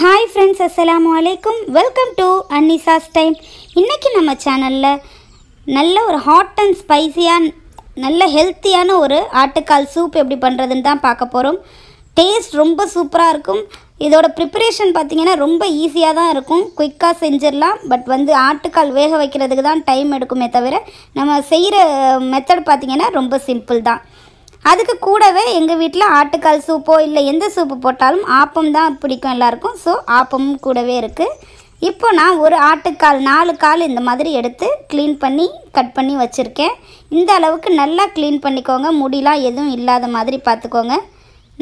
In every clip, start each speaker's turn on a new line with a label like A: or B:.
A: Hi friends அஸ்ஸலாமு அலைக்கும் welcome to அன்னிசாஸ் time இன்றைக்கி நம்ம சேனலில் நல்ல ஒரு ஹாட் அண்ட் ஸ்பைஸியாக நல்ல ஹெல்த்தியான ஒரு ஆட்டுக்கால் சூப் எப்படி பண்ணுறதுன்னு தான் பார்க்க போகிறோம் டேஸ்ட் ரொம்ப சூப்பராக இருக்கும். இதோட ப்ரிப்பரேஷன் பார்த்திங்கன்னா ரொம்ப ஈஸியாக தான் இருக்கும். குயிக்காக செஞ்சிடலாம். பட் வந்து ஆட்டுக்கால் வேக வைக்கிறதுக்கு தான் டைம் எடுக்குமே தவிர நம்ம செய்கிற மெத்தட் பார்த்திங்கன்னா ரொம்ப சிம்பிள் தான். அதுக்கு கூடவே எங்கள் வீட்டில் ஆட்டுக்கால் சூப்போ இல்லை எந்த சூப்பு போட்டாலும் ஆப்பம் தான் பிடிக்கும் எல்லாருக்கும். ஸோ ஆப்பமும் கூடவே இருக்குது இப்போ நான் ஒரு ஆட்டுக்கால் நாலு கால் இந்த மாதிரி எடுத்து க்ளீன் பண்ணி கட் பண்ணி வச்சுருக்கேன். இந்த அளவுக்கு நல்லா க்ளீன் பண்ணிக்கோங்க. முடிலாம் எதுவும் இல்லாத மாதிரி பார்த்துக்கோங்க.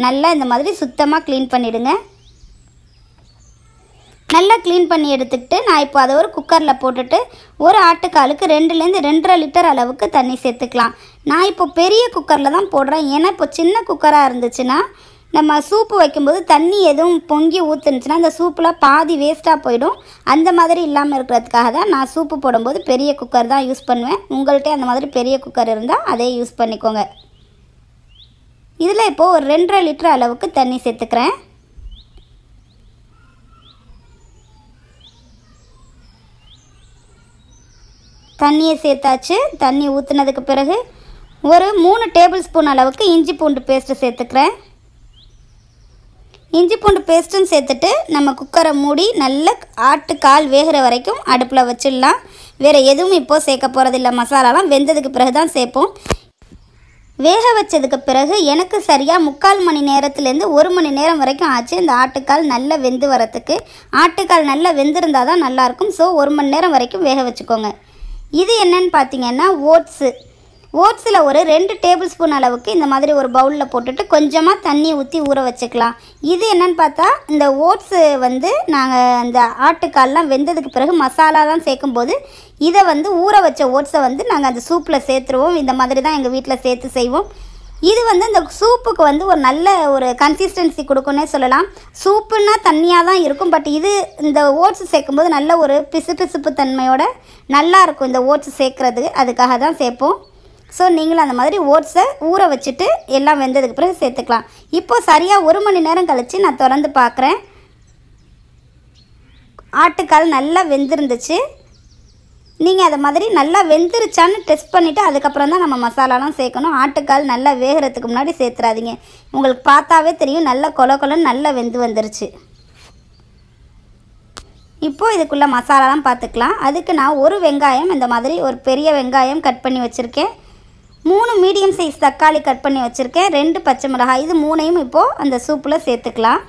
A: நல்லா இந்த மாதிரி சுத்தமாக க்ளீன் பண்ணிவிடுங்க நல்லா க்ளீன் பண்ணி எடுத்துக்கிட்டு நான் இப்போ அதை ஒரு குக்கரில் போட்டுட்டு ஒரு ஆட்டுக்காலுக்கு ரெண்டுலேருந்து ரெண்டரை லிட்டர் அளவுக்கு தண்ணி சேர்த்துக்கலாம். நான் இப்போ பெரிய குக்கரில் தான் போடுறேன். ஏன்னா இப்போ சின்ன குக்கராக இருந்துச்சுன்னா நம்ம சூப்பு வைக்கும்போது தண்ணி எதுவும் பொங்கி ஊற்றுனுச்சுன்னா அந்த சூப்பில் பாதி வேஸ்ட்டாக போயிடும். அந்த மாதிரி இல்லாமல் இருக்கிறதுக்காக தான் நான் சூப்பு போடும்போது பெரிய குக்கர் தான் யூஸ் பண்ணுவேன். உங்கள்கிட்ட அந்த மாதிரி பெரிய குக்கர் இருந்தால் அதே யூஸ் பண்ணிக்கோங்க. இதில் இப்போது ஒரு ரெண்டரை லிட்டர் அளவுக்கு தண்ணி சேர்த்துக்கிறேன். தண்ணியை சேர்த்தாச்சு. தண்ணி ஊற்றுனதுக்கு பிறகு ஒரு மூணு டேபிள் ஸ்பூன் அளவுக்கு இஞ்சி பூண்டு பேஸ்ட்டு சேர்த்துக்கிறேன். இஞ்சி பூண்டு பேஸ்ட்டும் சேர்த்துட்டு நம்ம குக்கரை மூடி நல்ல ஆட்டுக்கால் வேகிற வரைக்கும் அடுப்பில் வச்சிடலாம். வேறு எதுவும் இப்போது சேர்க்க போகிறதில்ல மசாலாலாம் வெந்ததுக்கு பிறகு தான் சேர்ப்போம். வேக வச்சதுக்கு பிறகு எனக்கு சரியாக முக்கால் மணி நேரத்துலேருந்து ஒரு மணி நேரம் வரைக்கும் ஆச்சு இந்த ஆட்டுக்கால் நல்லா வெந்து வரத்துக்கு. ஆட்டுக்கால் நல்லா வெந்திருந்தால் தான் நல்லாயிருக்கும். ஸோ ஒரு மணி நேரம் வரைக்கும் வேக வச்சுக்கோங்க. இது என்னன்னு பார்த்தீங்கன்னா ஓட்ஸு. ஓட்ஸில் ஒரு ரெண்டு டேபிள் ஸ்பூன் அளவுக்கு இந்த மாதிரி ஒரு பவுலில் போட்டுட்டு கொஞ்சமாக தண்ணி ஊற்றி ஊற வச்சுக்கலாம். இது என்னன்னு பார்த்தா இந்த ஓட்ஸு வந்து நாங்கள் அந்த ஆட்டுக்கால்லாம் வெந்ததுக்கு பிறகு மசாலாலாம் சேர்க்கும்போது இதை வந்து ஊற வச்ச ஓட்ஸை வந்து நாங்கள் அந்த சூப்பில் சேர்த்துருவோம். இந்த மாதிரி தான் எங்கள் வீட்டில் சேர்த்து செய்வோம். இது வந்து இந்த சூப்புக்கு வந்து ஒரு நல்ல ஒரு கன்சிஸ்டன்சி கொடுக்குன்னே சொல்லலாம். சூப்புன்னா தண்ணியாக தான் இருக்கும் பட் இது இந்த ஓட்ஸ் சேர்க்கும்போது நல்ல ஒரு பிசு பிசுப்பு தன்மையோட நல்லா இருக்கும் இந்த ஓட்ஸ் சேர்க்குறது. அதுக்காக தான் சேர்ப்போம். ஸோ நீங்களும் அந்த மாதிரி ஓட்ஸை ஊற வச்சுட்டு எல்லாம் வெந்ததுக்கு பிறகு சேர்த்துக்கலாம். இப்போது சரியாக ஒரு மணி நேரம் கழித்து நான் திறந்து பார்க்குறேன். ஆட்டுக்கால் நல்லா வெந்திருந்துச்சு. நீங்கள் அதை மாதிரி நல்லா வெந்துருச்சான்னு டெஸ்ட் பண்ணிவிட்டு அதுக்கப்புறம் தான் நம்ம மசாலாலாம் சேர்க்கணும். ஆட்டுக்கால் நல்லா வேகிறதுக்கு முன்னாடி சேர்த்துறாதீங்க. உங்களுக்கு பார்த்தாவே தெரியும் நல்லா கொல கொலன்னு நல்லா வெந்து வந்துருச்சு. இப்போது இதுக்குள்ளே மசாலாலாம் பார்த்துக்கலாம். அதுக்கு நான் ஒரு வெங்காயம் இந்த மாதிரி ஒரு பெரிய வெங்காயம் கட் பண்ணி வச்சுருக்கேன். மூணு மீடியம் சைஸ் தக்காளி கட் பண்ணி வச்சுருக்கேன். ரெண்டு பச்சை மிளகாய் இது மூணையும் இப்போது அந்த சூப்பில் சேர்த்துக்கலாம்.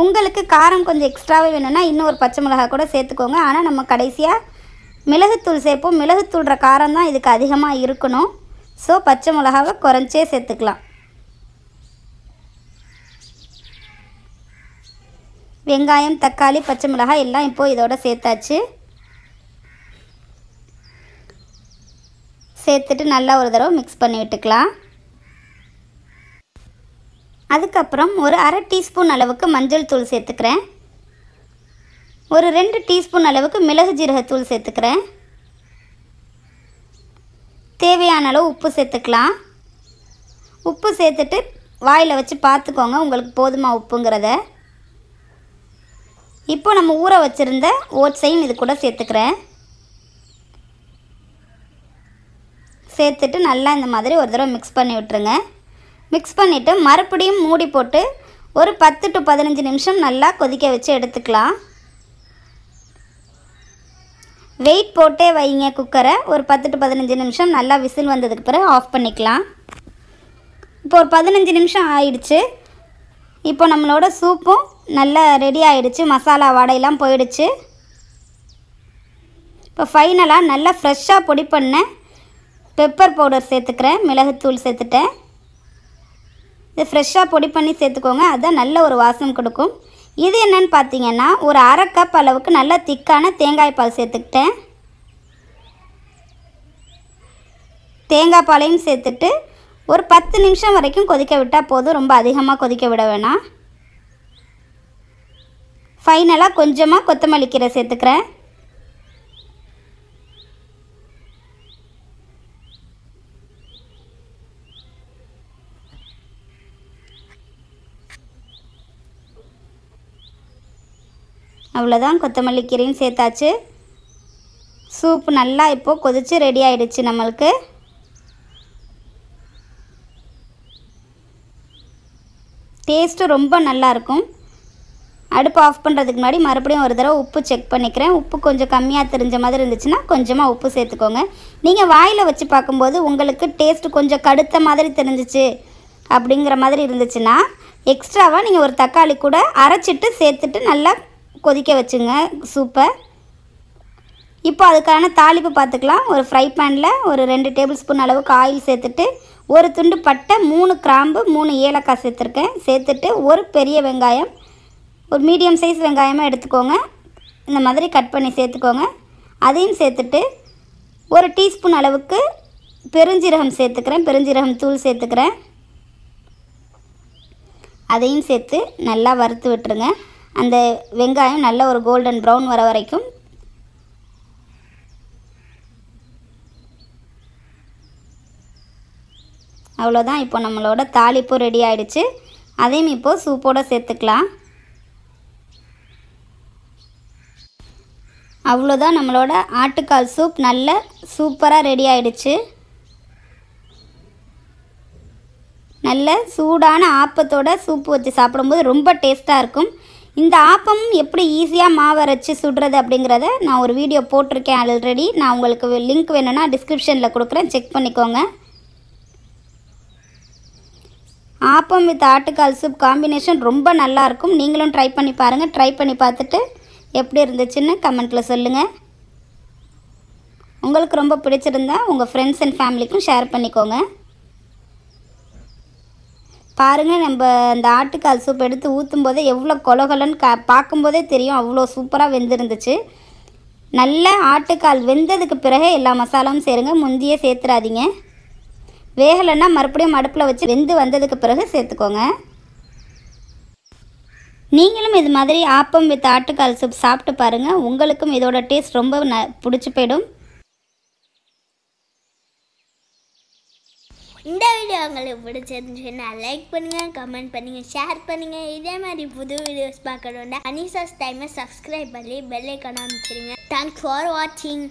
A: உங்களுக்கு காரம் கொஞ்சம் எக்ஸ்ட்ராவே வேணும்னா இன்னும் ஒரு பச்சை மிளகாய் கூட சேர்த்துக்கோங்க. ஆனால் நம்ம கடைசியாக மிளகுத்தூள் சேர்ப்போம். மிளகுத்தூள்ற காரம் தான் இதுக்கு அதிகமாக இருக்கணும். ஸோ பச்சை மிளகாவை குறைஞ்சே சேர்த்துக்கலாம். வெங்காயம் தக்காளி பச்சை மிளகாய் எல்லாம் இப்போது இதோட சேர்த்தாச்சு. சேர்த்துட்டு நல்லா ஒரு தடவை மிக்ஸ் பண்ணி விட்டுக்கலாம். அதுக்கப்புறம் ஒரு அரை டீஸ்பூன் அளவுக்கு மஞ்சள் தூள் சேர்த்துக்கிறேன். ஒரு ரெண்டு டீஸ்பூன் அளவுக்கு மிளகு ஜீரகத்தூள் சேர்த்துக்கிறேன். தேவையான அளவு உப்பு சேர்த்துக்கலாம். உப்பு சேர்த்துட்டு வாயில் வச்சு பார்த்துக்கோங்க உங்களுக்கு போதுமா உப்புங்கிறத. இப்போ நம்ம ஊற வச்சுருந்த ஓட்ஸையும் இது கூட சேர்த்துக்கிறேன். சேர்த்துட்டு நல்லா இந்த மாதிரி ஒரு தடவை மிக்ஸ் பண்ணி விட்டுருங்க. மிக்ஸ் பண்ணிவிட்டு மறுபடியும் மூடி போட்டு ஒரு பத்து டு பதினஞ்சு நிமிஷம் நல்லா கொதிக்க வச்சு எடுத்துக்கலாம். வெயிட் போட்டே வைங்க குக்கரை ஒரு பத்து டு பதினஞ்சு நிமிஷம் நல்லா விசில் வந்ததுக்கு பிறகு ஆஃப் பண்ணிக்கலாம். இப்போ ஒரு பதினஞ்சு நிமிஷம் ஆயிடுச்சு. இப்போ நம்மளோட சூப்பும் நல்லா ரெடி ஆயிடுச்சு. மசாலா வாடையெல்லாம் போயிடுச்சு. இப்போ ஃபைனலாக நல்லா ஃப்ரெஷ்ஷாக பொடி பண்ண பெப்பர் பவுடர் சேர்த்துக்கிறேன். மிளகுத்தூள் சேர்த்துட்டேன். இது ஃப்ரெஷ்ஷாக பொடி பண்ணி சேர்த்துக்கோங்க அதுதான் நல்ல ஒரு வாசம் கொடுக்கும். இது என்னன்னு பார்த்தீங்கன்னா ஒரு அரை கப் அளவுக்கு நல்ல திக்கான தேங்காய் பால் சேர்த்துக்கிட்டேன். தேங்காய் பாலையும் சேர்த்துட்டு ஒரு பத்து நிமிஷம் வரைக்கும் கொதிக்க விட்டால் போதும் ரொம்ப அதிகமாக கொதிக்க விட வேணாம். ஃபைனலாக கொஞ்சமாக கொத்தமல்லி கீரை சேர்த்துக்கிறேன். அவ்வளோதான் கொத்தமல்லி கீரையும் சேர்த்தாச்சு. சூப்பு நல்லா இப்போது கொதித்து ரெடி ஆகிடுச்சு நம்மளுக்கு. டேஸ்ட்டு ரொம்ப நல்லாயிருக்கும் அடுப்பு ஆஃப் பண்ணுறதுக்கு முன்னாடி மறுபடியும் ஒரு தடவை உப்பு செக் பண்ணிக்கிறேன். உப்பு கொஞ்சம் கம்மியாக தெரிஞ்ச மாதிரி இருந்துச்சுன்னா கொஞ்சமாக உப்பு சேர்த்துக்கோங்க. நீங்கள் வாயில் வச்சு பார்க்கும்போது உங்களுக்கு டேஸ்ட்டு கொஞ்சம் கடுத்த மாதிரி தெரிஞ்சிச்சு அப்படிங்கிற மாதிரி இருந்துச்சுன்னா எக்ஸ்ட்ராவாக நீங்கள் ஒரு தக்காளி கூட அரைச்சிட்டு சேர்த்துட்டு நல்லா கொதிக்க வச்சுங்க. சூப்பை இப்போ அதுக்கான தாளிப்பு பார்த்துக்கலாம். ஒரு ஃப்ரை பேனில் ஒரு ரெண்டு டேபிள் ஸ்பூன் அளவுக்கு ஆயில் சேர்த்துட்டு ஒரு துண்டு பட்டை மூணு கிராம்பு மூணு ஏலக்காய் சேர்த்துருக்கேன். சேர்த்துட்டு ஒரு பெரிய வெங்காயம் ஒரு மீடியம் சைஸ் வெங்காயமாக எடுத்துக்கோங்க. இந்த மாதிரி கட் பண்ணி சேர்த்துக்கோங்க. அதையும் சேர்த்துட்டு ஒரு டீஸ்பூன் அளவுக்கு பெருஞ்சீரகம் சேர்த்துக்கிறேன். பெருஞ்சீரகம் தூள் சேர்த்துக்கிறேன். அதையும் சேர்த்து நல்லா வறுத்து விட்டுருங்க. அந்த வெங்காயம் நல்ல ஒரு கோல்டன் ப்ரௌன் வர வரைக்கும். அவ்வளோதான் இப்போ நம்மளோட தாளிப்பு ரெடி ஆயிடுச்சு. அதையும் இப்போது சூப்போடு சேர்த்துக்கலாம். அவ்வளோதான் நம்மளோட ஆட்டுக்கால் சூப் நல்ல சூப்பராக ரெடி ஆயிடுச்சு. நல்ல சூடான ஆப்பத்தோட சூப்பு வச்சு சாப்பிடும்போது ரொம்ப டேஸ்ட்டாக இருக்கும். இந்த ஆப்பம் எப்படி ஈஸியாக மாவு அரைச்சி சுடுறது அப்படிங்கிறத நான் ஒரு வீடியோ போட்டிருக்கேன் ஆல்ரெடி நான் உங்களுக்கு லிங்க் வேணும்னா டிஸ்கிரிப்ஷனில் கொடுக்குறேன். செக் பண்ணிக்கோங்க. ஆப்பம் வித் ஆட்டுக்கால் சூப் காம்பினேஷன் ரொம்ப நல்லாயிருக்கும் நீங்களும் ட்ரை பண்ணி பாருங்கள் ட்ரை பண்ணி பார்த்துட்டு எப்படி இருந்துச்சுன்னு கமெண்ட்டில் சொல்லுங்கள் உங்களுக்கு ரொம்ப பிடிச்சிருந்தா உங்கள் ஃப்ரெண்ட்ஸ் அண்ட் ஃபேமிலிக்கும் ஷேர் பண்ணிக்கோங்க. பாருங்கள் நம்ம அந்த ஆட்டுக்கால் சூப் எடுத்து ஊற்றும் போதே எவ்வளோ கொலகொலன்னு கா பார்க்கும்போதே தெரியும் அவ்வளோ சூப்பராக வெந்திருந்துச்சு. நல்ல ஆட்டுக்கால் வெந்ததுக்கு பிறகு எல்லா மசாலாவும் சேருங்க முந்தியே சேர்த்துறாதீங்க. வேகலைன்னா மறுபடியும் அடுப்பில் வச்சு வெந்து வந்ததுக்கு பிறகு சேர்த்துக்கோங்க. நீங்களும் இது மாதிரி ஆப்பம் வித் ஆட்டுக்கால் சூப் சாப்பிட்டு பாருங்கள் உங்களுக்கும் இதோட டேஸ்ட் ரொம்ப ந பிடிச்சி போயிடும்.
B: இந்த வீடியோ உங்களுக்கு பிடிச்சிருந்துச்சுன்னா லைக் பண்ணுங்க கமெண்ட் பண்ணுங்க ஷேர் பண்ணுங்க. இதே மாதிரி புது வீடியோஸ் பார்க்கணுன்னா அனிசாஸ் டைமை சப்ஸ்கிரைப் பண்ணி பெல் ஐக்கான அமைச்சிருங்க. தேங்க்ஸ் ஃபார் வாட்சிங்